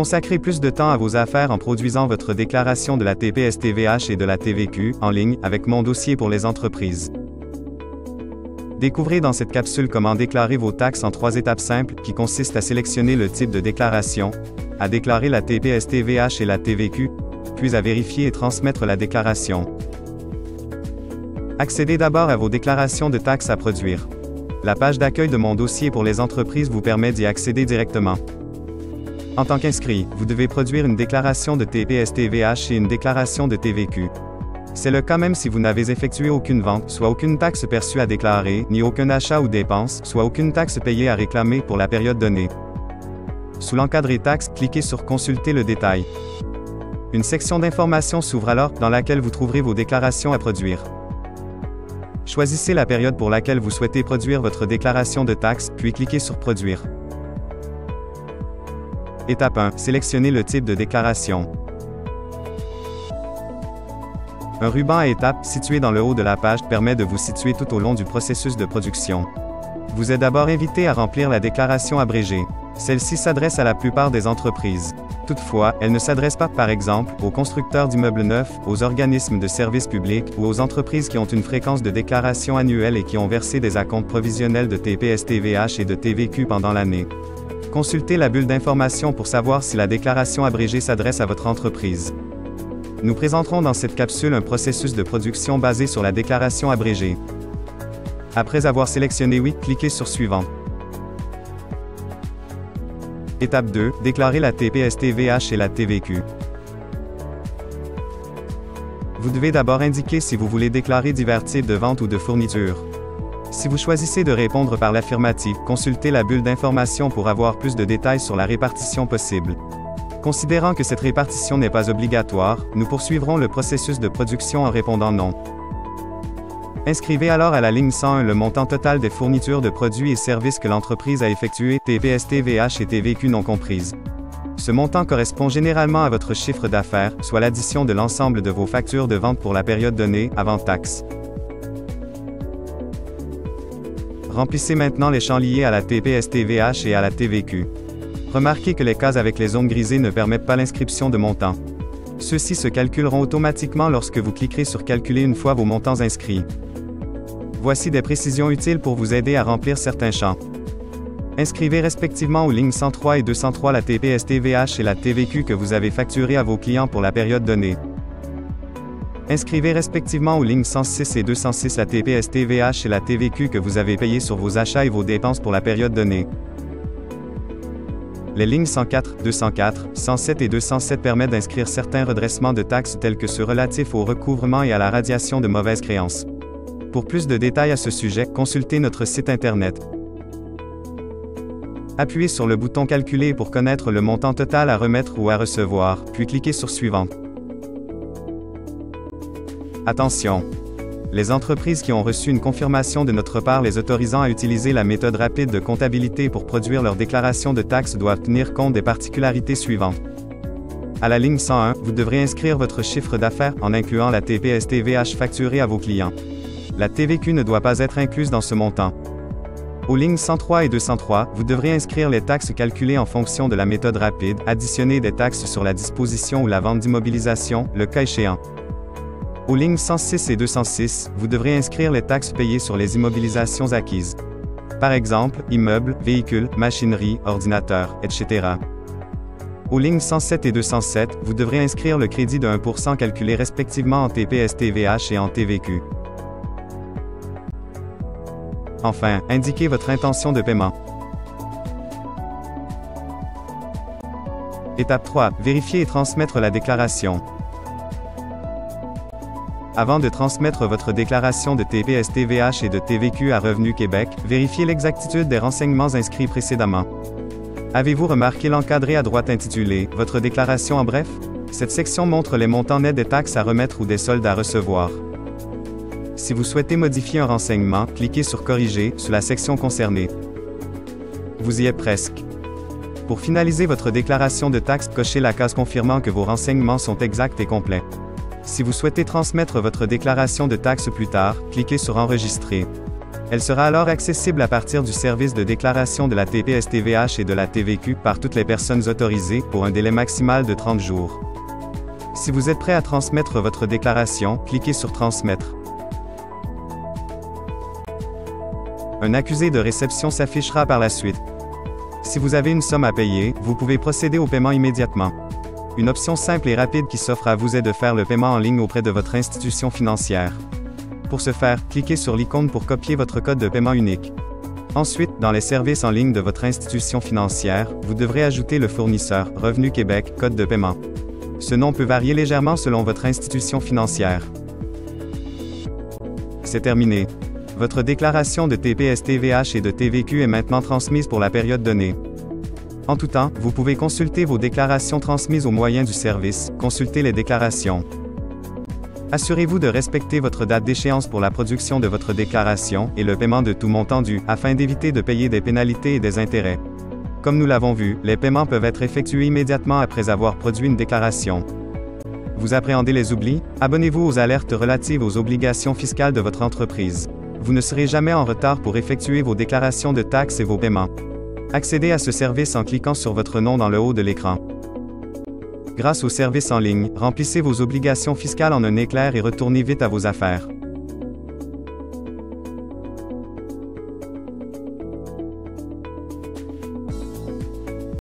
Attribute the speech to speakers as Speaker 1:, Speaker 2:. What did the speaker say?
Speaker 1: Consacrez plus de temps à vos affaires en produisant votre déclaration de la TPS-TVH et de la TVQ en ligne avec mon dossier pour les entreprises. Découvrez dans cette capsule comment déclarer vos taxes en trois étapes simples qui consistent à sélectionner le type de déclaration, à déclarer la TPS-TVH et la TVQ, puis à vérifier et transmettre la déclaration. Accédez d'abord à vos déclarations de taxes à produire. La page d'accueil de mon dossier pour les entreprises vous permet d'y accéder directement. En tant qu'inscrit, vous devez produire une déclaration de TPS-TVH et une déclaration de TVQ. C'est le cas même si vous n'avez effectué aucune vente, soit aucune taxe perçue à déclarer, ni aucun achat ou dépense, soit aucune taxe payée à réclamer pour la période donnée. Sous l'encadré taxe, cliquez sur Consulter le détail. Une section d'informations s'ouvre alors, dans laquelle vous trouverez vos déclarations à produire. Choisissez la période pour laquelle vous souhaitez produire votre déclaration de taxes, puis cliquez sur Produire. Étape 1. Sélectionnez le type de déclaration. Un ruban à étapes situé dans le haut de la page permet de vous situer tout au long du processus de production. Vous êtes d'abord invité à remplir la déclaration abrégée. Celle-ci s'adresse à la plupart des entreprises. Toutefois, elle ne s'adresse pas, par exemple, aux constructeurs d'immeubles neufs, aux organismes de services publics ou aux entreprises qui ont une fréquence de déclaration annuelle et qui ont versé des acomptes provisionnels de TPS-TVH et de TVQ pendant l'année. Consultez la bulle d'information pour savoir si la déclaration abrégée s'adresse à votre entreprise. Nous présenterons dans cette capsule un processus de production basé sur la déclaration abrégée. Après avoir sélectionné Oui, cliquez sur Suivant. Étape 2. Déclarer la TPS-TVH et la TVQ. Vous devez d'abord indiquer si vous voulez déclarer divers types de vente ou de fourniture. Si vous choisissez de répondre par l'affirmative, consultez la bulle d'information pour avoir plus de détails sur la répartition possible. Considérant que cette répartition n'est pas obligatoire, nous poursuivrons le processus de production en répondant non. Inscrivez alors à la ligne 101 le montant total des fournitures de produits et services que l'entreprise a effectués, TPS, TVH et TVQ non comprises. Ce montant correspond généralement à votre chiffre d'affaires, soit l'addition de l'ensemble de vos factures de vente pour la période donnée, avant taxe. Remplissez maintenant les champs liés à la TPS, TVH et à la TVQ. Remarquez que les cases avec les zones grisées ne permettent pas l'inscription de montants. Ceux-ci se calculeront automatiquement lorsque vous cliquerez sur Calculer une fois vos montants inscrits. Voici des précisions utiles pour vous aider à remplir certains champs. Inscrivez respectivement aux lignes 103 et 203 la TPS TVH et la TVQ que vous avez facturée à vos clients pour la période donnée. Inscrivez respectivement aux lignes 106 et 206 la TPS TVH et la TVQ que vous avez payées sur vos achats et vos dépenses pour la période donnée. Les lignes 104, 204, 107 et 207 permettent d'inscrire certains redressements de taxes tels que ceux relatifs au recouvrement et à la radiation de mauvaises créances. Pour plus de détails à ce sujet, consultez notre site Internet. Appuyez sur le bouton Calculer pour connaître le montant total à remettre ou à recevoir, puis cliquez sur Suivant. Attention! Les entreprises qui ont reçu une confirmation de notre part les autorisant à utiliser la méthode rapide de comptabilité pour produire leur déclaration de taxes doivent tenir compte des particularités suivantes. À la ligne 101, vous devrez inscrire votre chiffre d'affaires en incluant la TPS-TVH facturée à vos clients. La TVQ ne doit pas être incluse dans ce montant. Aux lignes 103 et 203, vous devrez inscrire les taxes calculées en fonction de la méthode rapide, additionner des taxes sur la disposition ou la vente d'immobilisation, le cas échéant. Aux lignes 106 et 206, vous devrez inscrire les taxes payées sur les immobilisations acquises. Par exemple, immeubles, véhicules, machinerie, ordinateurs, etc. Aux lignes 107 et 207, vous devrez inscrire le crédit de 1% calculé respectivement en TPS-TVH et en TVQ. Enfin, indiquez votre intention de paiement. Étape 3. Vérifier et transmettre la déclaration. Avant de transmettre votre déclaration de TPS TVH et de TVQ à Revenu Québec, vérifiez l'exactitude des renseignements inscrits précédemment. Avez-vous remarqué l'encadré à droite intitulé Votre déclaration en bref Cette section montre les montants nets des taxes à remettre ou des soldes à recevoir. Si vous souhaitez modifier un renseignement, cliquez sur Corriger sous la section concernée. Vous y êtes presque. Pour finaliser votre déclaration de taxes, cochez la case confirmant que vos renseignements sont exacts et complets. Si vous souhaitez transmettre votre déclaration de taxes plus tard, cliquez sur Enregistrer. Elle sera alors accessible à partir du service de déclaration de la TPS-TVH et de la TVQ par toutes les personnes autorisées pour un délai maximal de 30 jours. Si vous êtes prêt à transmettre votre déclaration, cliquez sur Transmettre. Un accusé de réception s'affichera par la suite. Si vous avez une somme à payer, vous pouvez procéder au paiement immédiatement. Une option simple et rapide qui s'offre à vous est de faire le paiement en ligne auprès de votre institution financière. Pour ce faire, cliquez sur l'icône pour copier votre code de paiement unique. Ensuite, dans les services en ligne de votre institution financière, vous devrez ajouter le fournisseur, Revenu Québec, code de paiement. Ce nom peut varier légèrement selon votre institution financière. C'est terminé. Votre déclaration de TPS-TVH et de TVQ est maintenant transmise pour la période donnée. En tout temps, vous pouvez consulter vos déclarations transmises au moyen du service, consulter les déclarations. Assurez-vous de respecter votre date d'échéance pour la production de votre déclaration et le paiement de tout montant dû, afin d'éviter de payer des pénalités et des intérêts. Comme nous l'avons vu, les paiements peuvent être effectués immédiatement après avoir produit une déclaration. Vous appréhendez les oublis? Abonnez-vous aux alertes relatives aux obligations fiscales de votre entreprise. Vous ne serez jamais en retard pour effectuer vos déclarations de taxes et vos paiements. Accédez à ce service en cliquant sur votre nom dans le haut de l'écran. Grâce au service en ligne, remplissez vos obligations fiscales en un éclair et retournez vite à vos affaires.